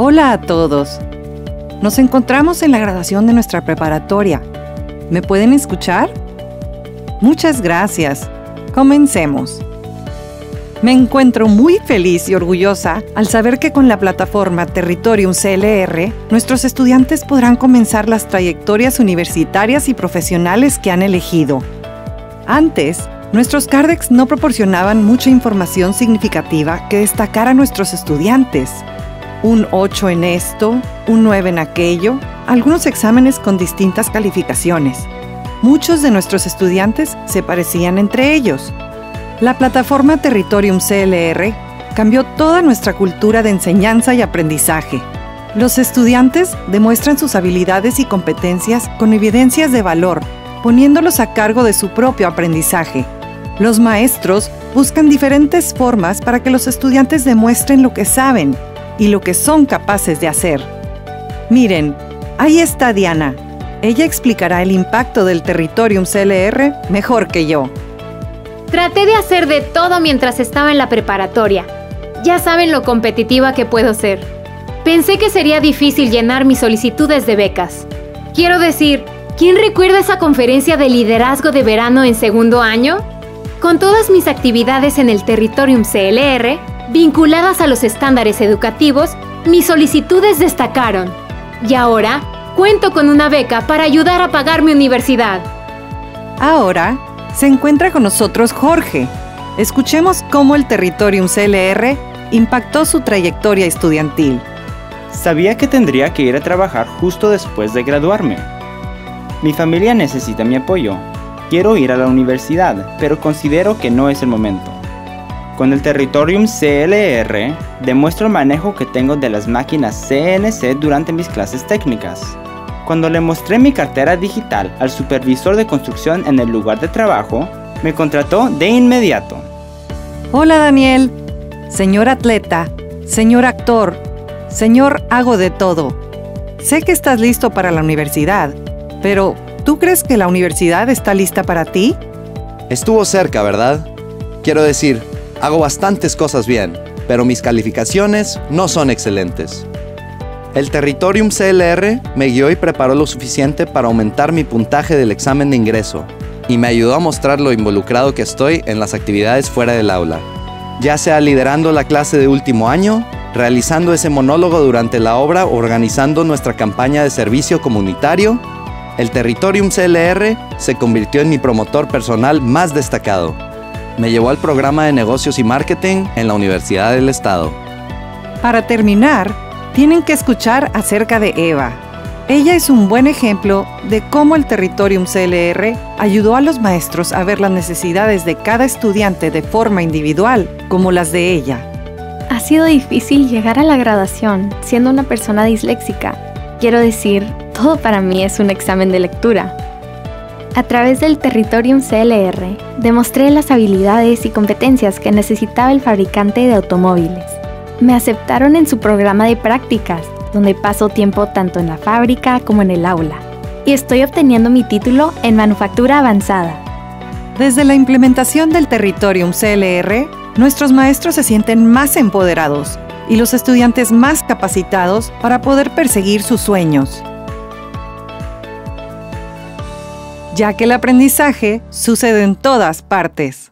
Hola a todos. Nos encontramos en la graduación de nuestra preparatoria. ¿Me pueden escuchar? Muchas gracias. Comencemos. Me encuentro muy feliz y orgullosa al saber que con la plataforma Territorium CLR, nuestros estudiantes podrán comenzar las trayectorias universitarias y profesionales que han elegido. Antes, nuestros CARDEX no proporcionaban mucha información significativa que destacara a nuestros estudiantes. Un 8 en esto, un 9 en aquello, algunos exámenes con distintas calificaciones. Muchos de nuestros estudiantes se parecían entre ellos, la plataforma Territorium CLR cambió toda nuestra cultura de enseñanza y aprendizaje. Los estudiantes demuestran sus habilidades y competencias con evidencias de valor, poniéndolos a cargo de su propio aprendizaje. Los maestros buscan diferentes formas para que los estudiantes demuestren lo que saben y lo que son capaces de hacer. Miren, ahí está Diana. Ella explicará el impacto del Territorium CLR mejor que yo. Traté de hacer de todo mientras estaba en la preparatoria. Ya saben lo competitiva que puedo ser. Pensé que sería difícil llenar mis solicitudes de becas. Quiero decir, ¿quién recuerda esa conferencia de liderazgo de verano en segundo año? Con todas mis actividades en el Territorium CLR, vinculadas a los estándares educativos, mis solicitudes destacaron. Y ahora, cuento con una beca para ayudar a pagar mi universidad. Ahora, se encuentra con nosotros Jorge. Escuchemos cómo el Territorium CLR impactó su trayectoria estudiantil. Sabía que tendría que ir a trabajar justo después de graduarme. Mi familia necesita mi apoyo. Quiero ir a la universidad, pero considero que no es el momento. Con el Territorium CLR demuestro el manejo que tengo de las máquinas CNC durante mis clases técnicas. Cuando le mostré mi cartera digital al supervisor de construcción en el lugar de trabajo, me contrató de inmediato. Hola Daniel, señor atleta, señor actor, señor hago de todo. Sé que estás listo para la universidad, pero ¿tú crees que la universidad está lista para ti? Estuvo cerca, ¿verdad? Quiero decir, hago bastantes cosas bien, pero mis calificaciones no son excelentes. El Territorium CLR me guió y preparó lo suficiente para aumentar mi puntaje del examen de ingreso y me ayudó a mostrar lo involucrado que estoy en las actividades fuera del aula, ya sea liderando la clase de último año, realizando ese monólogo durante la obra organizando nuestra campaña de servicio comunitario, el Territorium CLR se convirtió en mi promotor personal más destacado. Me llevó al programa de negocios y marketing en la Universidad del Estado. Para terminar, tienen que escuchar acerca de Eva. Ella es un buen ejemplo de cómo el Territorium CLR ayudó a los maestros a ver las necesidades de cada estudiante de forma individual como las de ella. Ha sido difícil llegar a la graduación siendo una persona disléxica. Quiero decir, todo para mí es un examen de lectura. A través del Territorium CLR, demostré las habilidades y competencias que necesitaba el fabricante de automóviles me aceptaron en su programa de prácticas, donde paso tiempo tanto en la fábrica como en el aula. Y estoy obteniendo mi título en manufactura avanzada. Desde la implementación del Territorium CLR, nuestros maestros se sienten más empoderados y los estudiantes más capacitados para poder perseguir sus sueños. Ya que el aprendizaje sucede en todas partes.